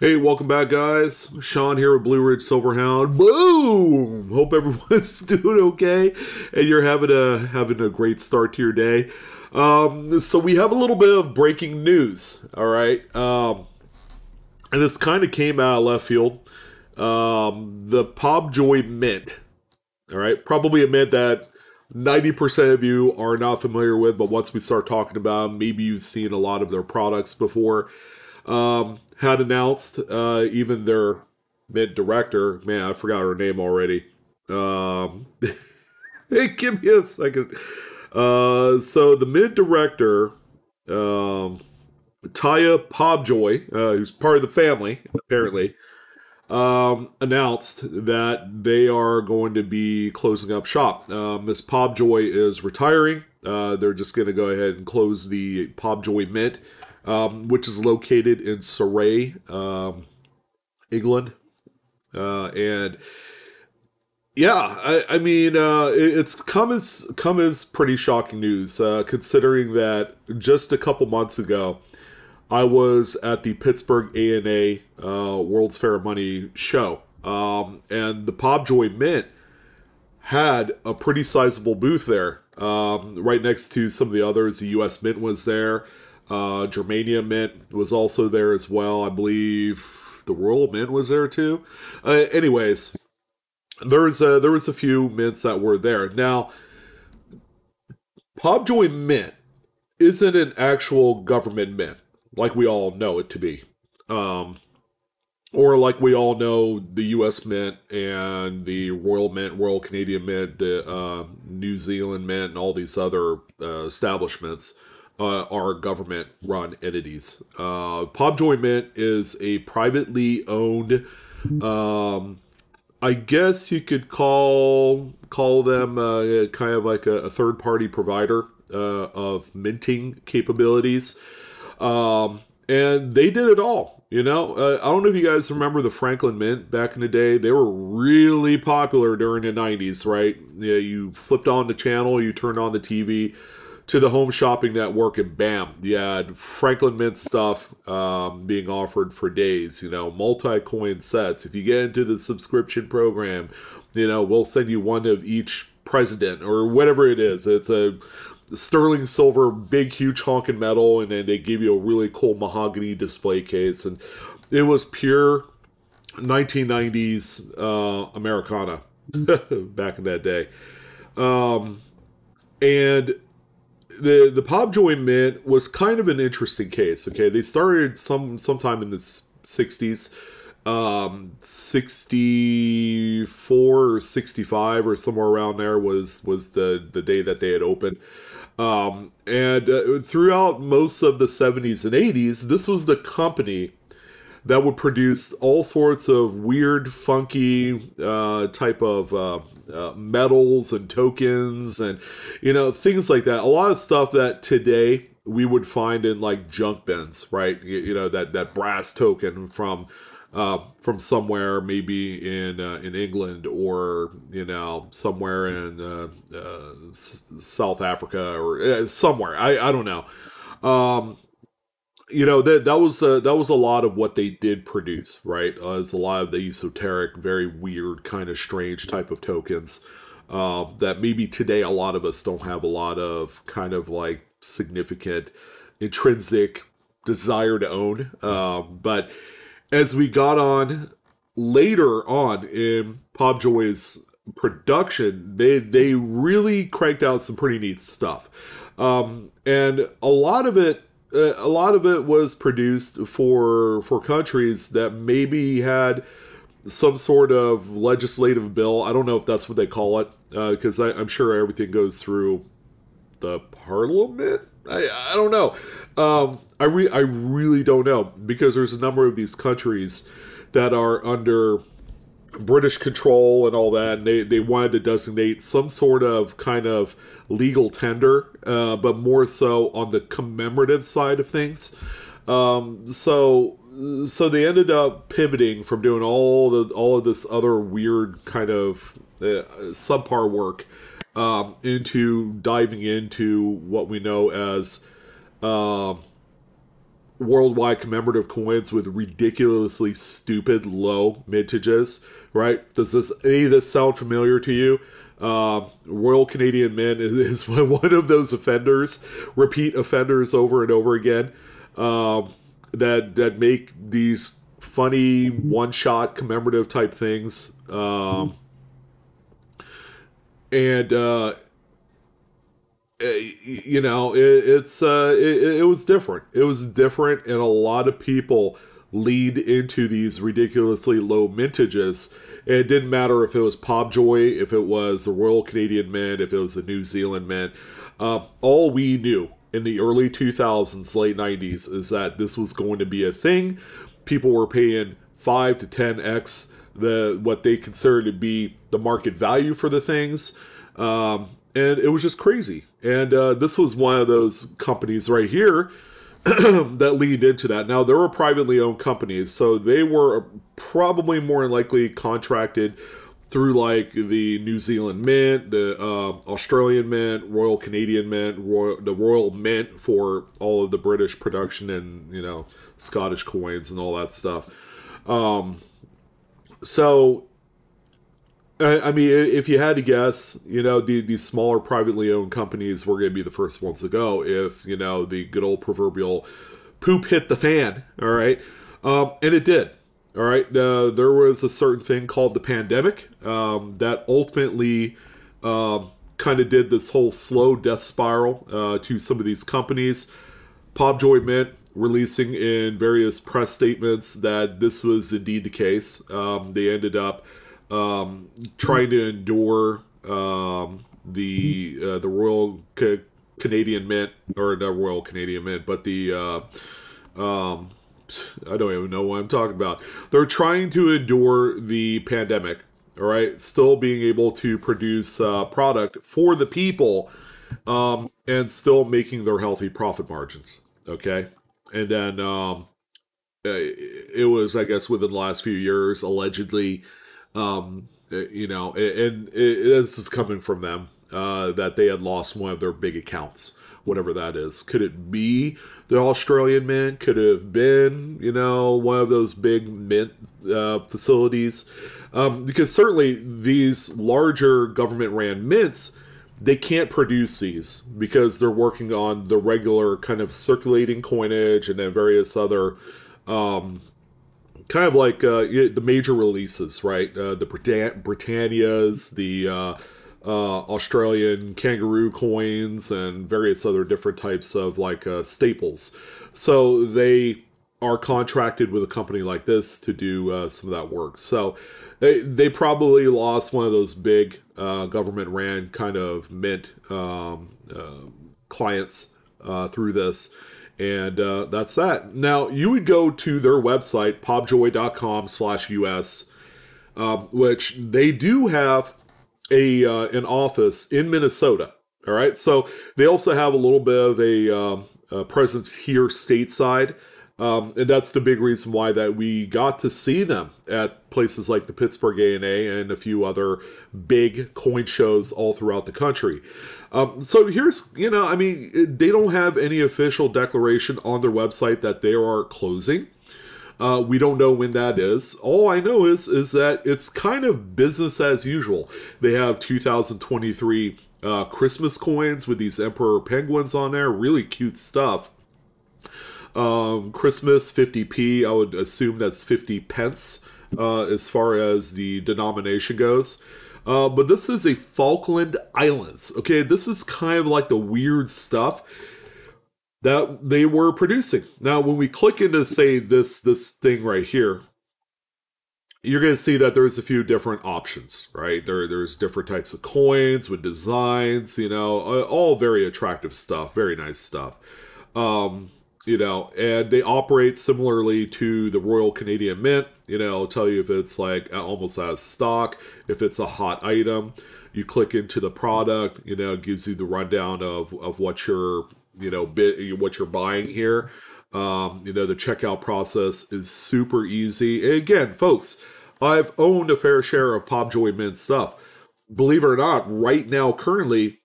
Hey, welcome back, guys. Shaun here with Blue Ridge Silverhound. Boom! Hope everyone's doing okay and you're having a having a great start to your day. Um, so we have a little bit of breaking news. All right, um, and this kind of came out of left field. Um, the Pobjoy Mint. All right, probably a mint that 90% of you are not familiar with, but once we start talking about them, maybe you've seen a lot of their products before. Um, had announced uh, even their mid director. Man, I forgot her name already. Um, hey, give me a second. Uh, so the mid director, um, Taya Pobjoy, uh, who's part of the family apparently, um, announced that they are going to be closing up shop. Uh, Miss Pobjoy is retiring. Uh, they're just going to go ahead and close the Pobjoy Mint um, which is located in Surrey, um, England. Uh, and yeah, I, I mean, uh, it, it's come as come as pretty shocking news, uh, considering that just a couple months ago, I was at the Pittsburgh ANA uh, World's Fair of Money show, um, and the Pobjoy Mint had a pretty sizable booth there, um, right next to some of the others. The U.S. Mint was there. Uh, Germania Mint was also there as well. I believe the Royal Mint was there too. Uh, anyways, there's a, there was a few mints that were there. Now, Pobjoy Mint isn't an actual government mint like we all know it to be. Um, or like we all know the U.S. Mint and the Royal Mint, Royal Canadian Mint, the uh, New Zealand Mint, and all these other uh, establishments uh, are government run entities. Uh, Pobjoy Mint is a privately owned, um, I guess you could call call them uh, kind of like a, a third party provider uh, of minting capabilities, um, and they did it all. You know, uh, I don't know if you guys remember the Franklin Mint back in the day. They were really popular during the '90s, right? Yeah, you flipped on the channel, you turned on the TV to the home shopping network and bam you had franklin mint stuff um, being offered for days you know multi-coin sets. If you get into the subscription program you know we'll send you one of each president or whatever it is. It's a sterling silver big huge honking metal and then they give you a really cool mahogany display case. And it was pure 1990s uh, americana back in that day. Um, and the the Pobjoy Mint was kind of an interesting case. Okay, they started some sometime in the '60s, um, '64 or '65 or somewhere around there was was the the day that they had opened. Um, and uh, throughout most of the 70s and 80s, this was the company that would produce all sorts of weird, funky uh, type of uh, uh, medals and tokens and you know things like that. A lot of stuff that today we would find in like junk bins, right? You, you know that that brass token from uh, from somewhere, maybe in uh, in England or you know somewhere in uh, uh S- South Africa or uh, somewhere. I I don't know. Um, you know that that was uh, that was a lot of what they did produce, right? Uh, it's a lot of the esoteric, very weird, kind of strange type of tokens uh, that maybe today a lot of us don't have a lot of kind of like significant intrinsic desire to own. Um, but as we got on later on in Pobjoy's production, they they really cranked out some pretty neat stuff, um, and a lot of it uh, a lot of it was produced for for countries that maybe had some sort of legislative bill. I don't know if that's what they call it, because uh, I'm sure everything goes through the parliament. I, I don't know. Um, I re- I really don't know because there's a number of these countries that are under British control and all that, and they, they wanted to designate some sort of kind of legal tender, uh, but more so on the commemorative side of things. Um, so so they ended up pivoting from doing all the all of this other weird kind of uh, subpar work um, into diving into what we know as uh, worldwide commemorative coins with ridiculously stupid low mintages, right? Does this any of this sound familiar to you? Uh, Royal Canadian Mint is one of those offenders, repeat offenders over and over again, um, that that make these funny one-shot commemorative type things, um, and uh, you know it, it's uh, it, it was different. It was different, and a lot of people lead into these ridiculously low mintages it didn't matter if it was Pobjoy, if it was the Royal Canadian Mint, if it was the New Zealand Mint. Uh, all we knew in the early 2000s, late 90s, is that this was going to be a thing. People were paying 5 to 10x the what they considered to be the market value for the things. Um, and it was just crazy. And uh, this was one of those companies right here that lead into that. Now, there were privately owned companies, so they were probably more likely contracted through like the New Zealand Mint, the uh, Australian Mint, Royal Canadian Mint, Royal, the Royal Mint for all of the British production and you know Scottish coins and all that stuff. Um, so I, mean, if you had to guess, you know, the, these smaller privately owned companies were going to be the first ones to go if, you know, the good old proverbial poop hit the fan. All right. Um, and it did. All right. Uh, there was a certain thing called the pandemic um, that ultimately um, kind of did this whole slow death spiral uh, to some of these companies. Pobjoy Mint releasing in various press statements that this was indeed the case. Um, they ended up um, trying to endure um, the uh, the Royal C- Canadian Mint or the Royal Canadian Mint, but the uh, um, I don't even know what I'm talking about. They're trying to endure the pandemic. All right, still being able to produce uh, product for the people, um, and still making their healthy profit margins. Okay, and then um, uh, it was, I guess, within the last few years, allegedly um, you know, and, this is coming from them uh, that they had lost one of their big accounts, whatever that is. Could it be the Australian mint? Could have been, you know, one of those big mint uh, facilities? Um, because certainly these larger government ran mints, they can't produce these because they're working on the regular kind of circulating coinage and then various other um, kind of like uh, the major releases, right? Uh, the Britann- Britannias, the uh, uh, Australian kangaroo coins, and various other different types of like uh, staples. So they are contracted with a company like this to do uh, some of that work. So they they probably lost one of those big government ran kind of mint um, clients through this and uh, that's that. Now you would go to their website pobjoy.com slash US, um, which they do have a uh, an office in Minnesota. All right, so they also have a little bit of a, um, a presence here stateside. Um, and that's the big reason why that we got to see them at places like the Pittsburgh ANA and a few other big coin shows all throughout the country. Um, so here's, you know, I mean, they don't have any official declaration on their website that they are closing. Uh, we don't know when that is. All I know is is that it's kind of business as usual. They have 2023 uh, Christmas coins with these emperor penguins on there, really cute stuff. Um, Christmas 50p, I would assume that's 50 pence uh, as far as the denomination goes. Uh, but this is a Falkland Islands. Okay, this is kind of like the weird stuff that they were producing. Now, when we click into say this this thing right here, you're going to see that there's a few different options, right? There, there's different types of coins with designs, you know, uh, all very attractive stuff, very nice stuff. Um, you know, and they operate similarly to the Royal Canadian Mint. You know, tell you if it's like almost out of stock, if it's a hot item. You click into the product, you know, gives you the rundown of, of what you're, you know, bit what you're buying here. Um, you know, the checkout process is super easy. And again, folks, I've owned a fair share of Pobjoy Mint stuff. Believe it or not, right now, currently,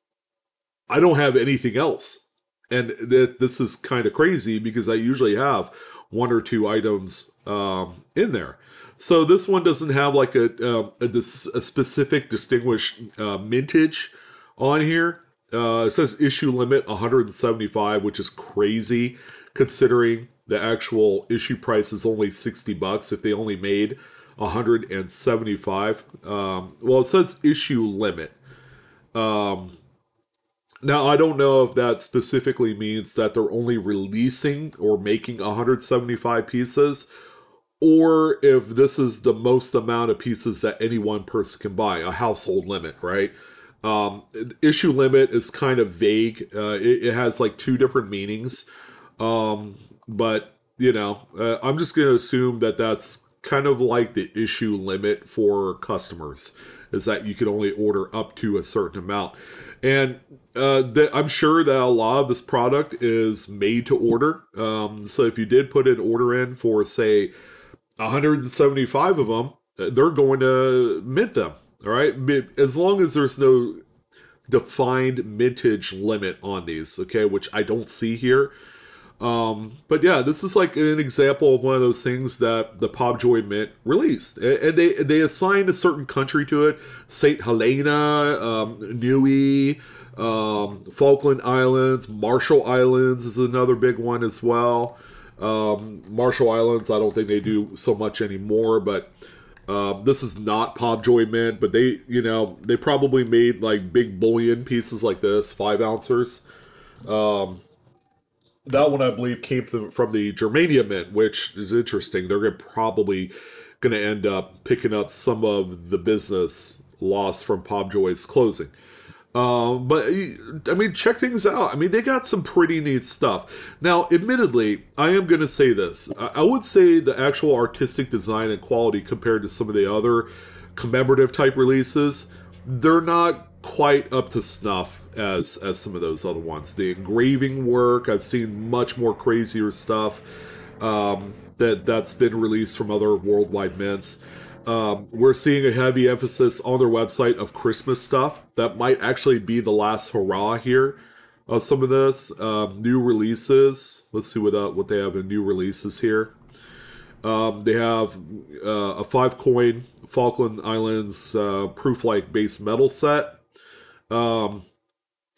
I don't have anything else and th- this is kind of crazy because I usually have one or two items um, in there. So this one doesn't have like a uh, a, a, specific distinguished uh, mintage on here. Uh, it says issue limit 175, which is crazy considering the actual issue price is only 60 bucks. If they only made 175, um, well, it says issue limit. Um, now, I don't know if that specifically means that they're only releasing or making 175 pieces, or if this is the most amount of pieces that any one person can buy, a household limit, right? Um, issue limit is kind of vague. Uh, it, it, has like two different meanings. Um, but, you know, uh, I'm just going to assume that that's kind of like the issue limit for customers, is that you can only order up to a certain amount. And uh, the, I'm sure that a lot of this product is made to order. Um, so if you did put an order in for, say, 175 of them, uh, they're going to mint them. All right. As long as there's no defined mintage limit on these, okay, which I don't see here. Um, but yeah, this is like an example of one of those things that the Pobjoy Mint released, and they they assigned a certain country to it: Saint Helena, um, Niue, um, Falkland Islands, Marshall Islands is another big one as well. Um, Marshall Islands, I don't think they do so much anymore, but um, this is not Pobjoy Mint, but they, you know, they probably made like big bullion pieces like this, five ounces. Um, that one I believe came from the Germania Mint, which is interesting. They're gonna probably going to end up picking up some of the business lost from Pobjoy's closing. Um, but I mean, check things out. I mean, they got some pretty neat stuff. Now, admittedly, I am going to say this. I would say the actual artistic design and quality compared to some of the other commemorative type releases, they're not quite up to snuff as as some of those other ones. The engraving work, I've seen much more crazier stuff um, that that's been released from other worldwide mints. Um, we're seeing a heavy emphasis on their website of Christmas stuff. That might actually be the last hurrah here of some of this. Um, new releases. Let's see what uh, what they have in new releases here. Um, they have uh, a five coin Falkland Islands uh, proof like base metal set. Um,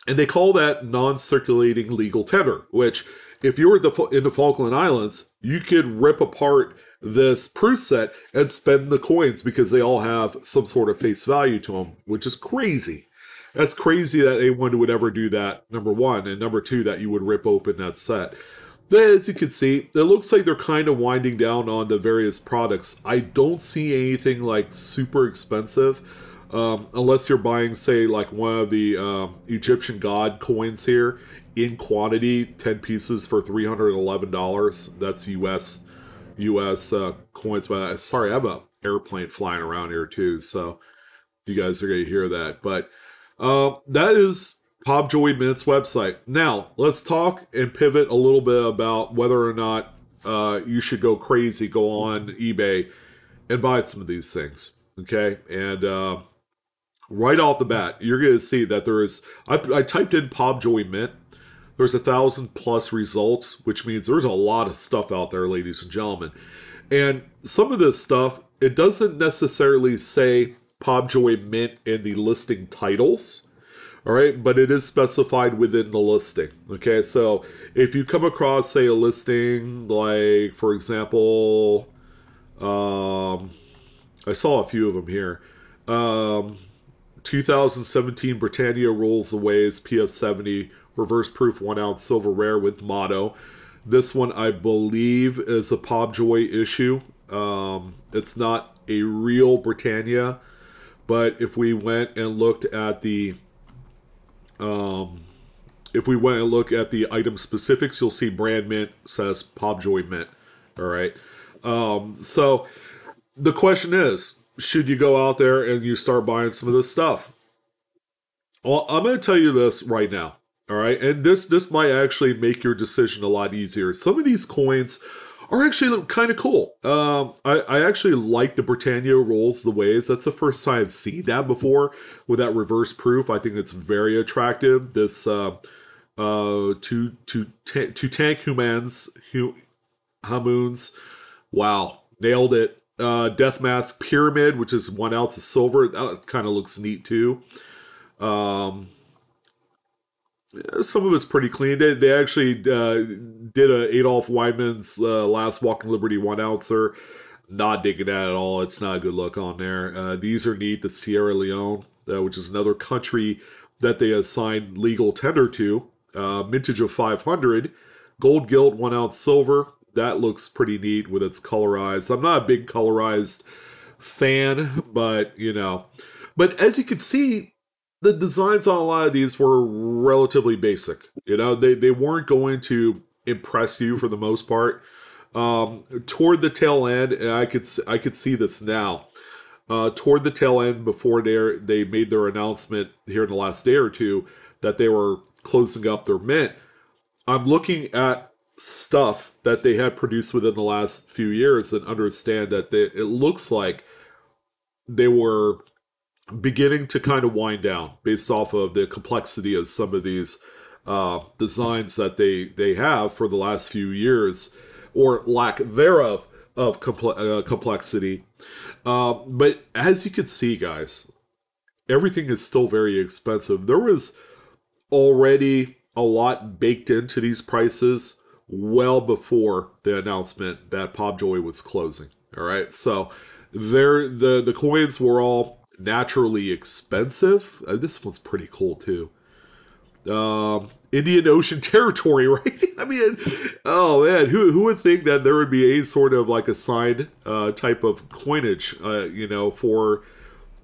and they call that non circulating legal tender, which, if you were in the Falkland Islands, you could rip apart this proof set and spend the coins because they all have some sort of face value to them, which is crazy. That's crazy that anyone would ever do that, number one. And number two, that you would rip open that set. But as you can see, it looks like they're kind of winding down on the various products. I don't see anything like super expensive. Um, unless you're buying, say, like one of the um, Egyptian god coins here in quantity, 10 pieces for $311. That's US US uh, coins. But uh, sorry, I have a airplane flying around here too, so you guys are going to hear that. But uh, that is Pobjoy Mint's website. Now, let's talk and pivot a little bit about whether or not uh, you should go crazy, go on eBay and buy some of these things. Okay. And uh, right off the bat, you're going to see that there is. I, I typed in Pobjoy Mint. There's a thousand plus results, which means there's a lot of stuff out there, ladies and gentlemen. And some of this stuff, it doesn't necessarily say Pobjoy Mint in the listing titles. All right, but it is specified within the listing. Okay, so if you come across, say, a listing like, for example, um, I saw a few of them here. Um, 2017 Britannia rolls away as PF70 reverse proof one ounce silver rare with motto. This one, I believe, is a Pobjoy issue. Um, it's not a real Britannia, but if we went and looked at the um, if we went and look at the item specifics, you'll see brand mint says Pobjoy mint. All right. Um, so the question is, should you go out there and you start buying some of this stuff? Well, I'm going to tell you this right now. All right, and this this might actually make your decision a lot easier. Some of these coins are actually kind of cool. Um, I, I actually like the Britannia rules the waves. That's the first time I've seen that before with that reverse proof. I think it's very attractive. This uh, uh, two two ta- two tank humans, hu- Hamoons. Wow, nailed it. Uh, Death Mask Pyramid, which is one ounce of silver. That kind of looks neat too. Um, some of it's pretty clean. They, they actually uh, did a Adolph Weinman's uh, last Walking Liberty one ouncer. Not digging that at all. It's not a good look on there. Uh, these are neat. The Sierra Leone, uh, which is another country that they assigned legal tender to. Uh, mintage of 500. Gold gilt, one ounce silver. That looks pretty neat with its colorized. I'm not a big colorized fan, but you know. But as you can see, the designs on a lot of these were relatively basic. You know, they, they weren't going to impress you for the most part. Um, toward the tail end, and I could I could see this now. Uh, toward the tail end, before they they made their announcement here in the last day or two that they were closing up their mint, I'm looking at stuff that they had produced within the last few years and understand that they, it looks like they were beginning to kind of wind down based off of the complexity of some of these uh, designs that they they have for the last few years or lack thereof of uh, complexity. Uh, but as you can see, guys, everything is still very expensive. There was already a lot baked into these prices well before the announcement that Pobjoy was closing. All right, so there the the coins were all naturally expensive. Uh, this one's pretty cool too. Um, Indian Ocean Territory, right? I mean, oh man, who who would think that there would be a sort of like a side uh, type of coinage, uh, you know, for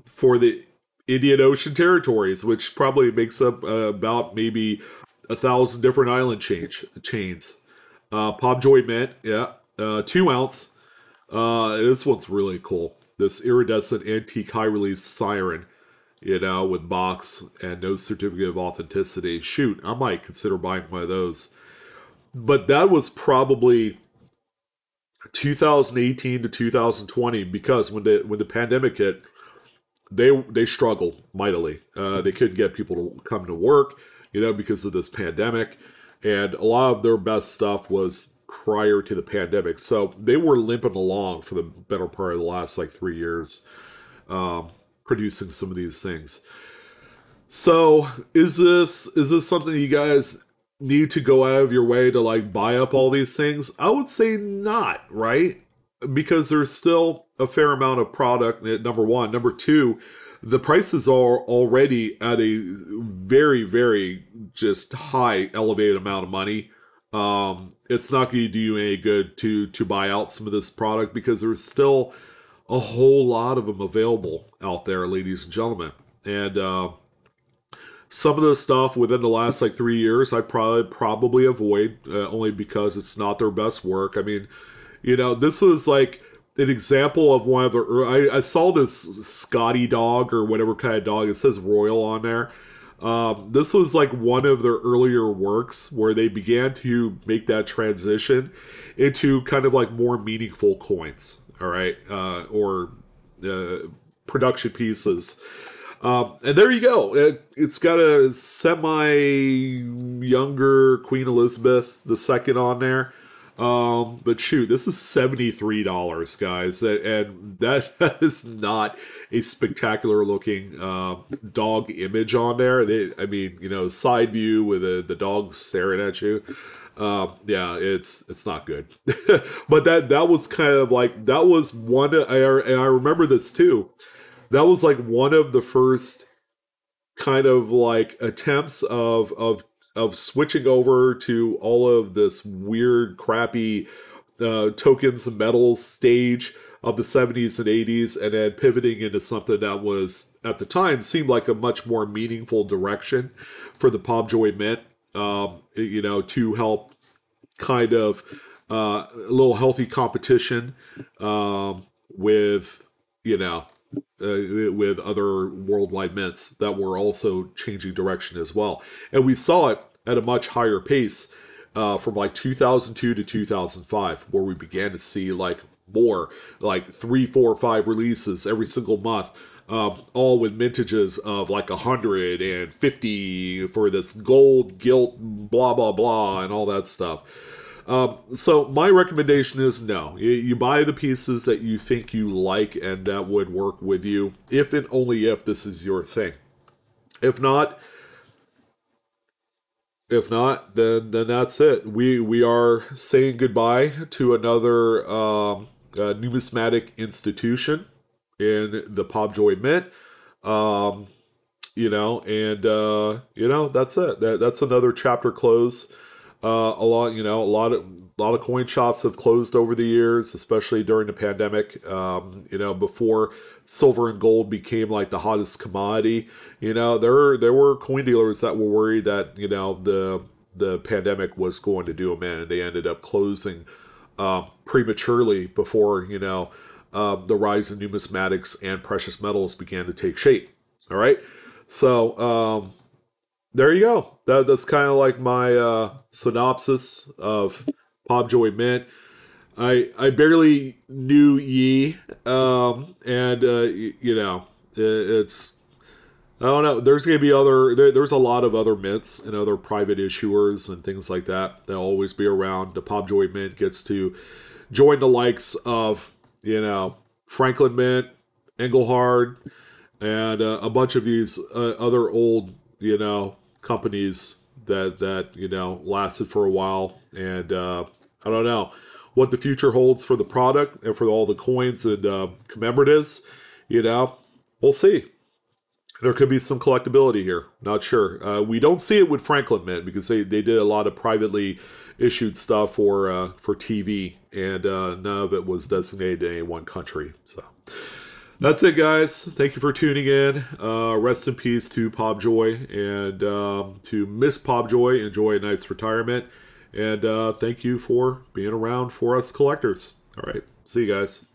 for the Indian Ocean territories, which probably makes up uh, about maybe a thousand different island change chains. Uh, Pobjoy Mint, yeah, uh, two ounce. Uh, this one's really cool. This iridescent antique high relief siren you know, with box and no certificate of authenticity. Shoot, I might consider buying one of those. But that was probably 2018 to 2020 because when the when the pandemic hit, they they struggled mightily. Uh, they couldn't get people to come to work, you know, because of this pandemic, and a lot of their best stuff was prior to the pandemic. So they were limping along for the better part of the last like three years. Um, producing some of these things. So, is this is this something you guys need to go out of your way to like buy up all these things? I would say not, right? Because there's still a fair amount of product. Number one, number two, the prices are already at a very, very just high, elevated amount of money. Um, it's not going to do you any good to to buy out some of this product because there's still a whole lot of them available out there, ladies and gentlemen. And uh, some of the stuff within the last like three years, I probably probably avoid uh, only because it's not their best work. I mean, you know, this was like an example of one of the. I, I saw this Scotty dog or whatever kind of dog. It says Royal on there. Um, this was like one of their earlier works where they began to make that transition into kind of like more meaningful coins all right, uh, or uh, production pieces. Um, and there you go. It, has got a semi younger Queen Elizabeth II on there. Um, but shoot, this is $73, guys. And that is not a spectacular looking uh, dog image on there. They, I mean, you know, side view with a, the dog staring at you. Um, yeah, it's it's not good. but that that was kind of like that was one. I and I remember this too. That was like one of the first kind of like attempts of of of switching over to all of this weird, crappy uh, tokens and metals stage of the 70s and 80s and then pivoting into something that was at the time seemed like a much more meaningful direction for the Pobjoy Mint um, you know, to help kind of uh, a little healthy competition um, with, you know, uh, with other worldwide mints that were also changing direction as well. And we saw it at a much higher pace uh, from like 2002 to 2005, where we began to see like more, like three, four, five releases every single month um, all with mintages of like 150 for this gold gilt, blah, blah, blah, and all that stuff. Um, so my recommendation is no. You, you, buy the pieces that you think you like and that would work with you, if and only if this is your thing. If not, if not, then then that's it. We we are saying goodbye to another um, uh, numismatic institution in the Pobjoy Mint. Um, you know, and uh, you know that's it. That, that's another chapter close. Uh, a lot, you know, a lot of a lot of coin shops have closed over the years, especially during the pandemic. Um, you know, before silver and gold became like the hottest commodity, you know, there there were coin dealers that were worried that you know the the pandemic was going to do them in, and they ended up closing uh, prematurely before you know uh, the rise in numismatics and precious metals began to take shape. All right, so um, there you go. That that's kind of like my uh, synopsis of Pobjoy Mint. I I barely knew Yi, um, and uh, you, you know it, it's I don't know. There's to be other. There, there's a lot of other mints and other private issuers and things like that. They'll always be around. The Pobjoy Mint gets to join the likes of you know Franklin Mint, Engelhard, and uh, a bunch of these uh, other old you know companies that that you know lasted for a while. And uh, I don't know what the future holds for the product and for all the coins and uh, commemoratives. You know, we'll see there could be some collectability here. Not sure. Uh, we don't see it with Franklin Mint because they, they did a lot of privately issued stuff for uh, for TV, and uh, none of it was designated to any one country. So that's it, guys. Thank you for tuning in. Uh, rest in peace to Pobjoy and um, to Miss Pobjoy. Enjoy a nice retirement, and uh, thank you for being around for us collectors. All right, see you guys.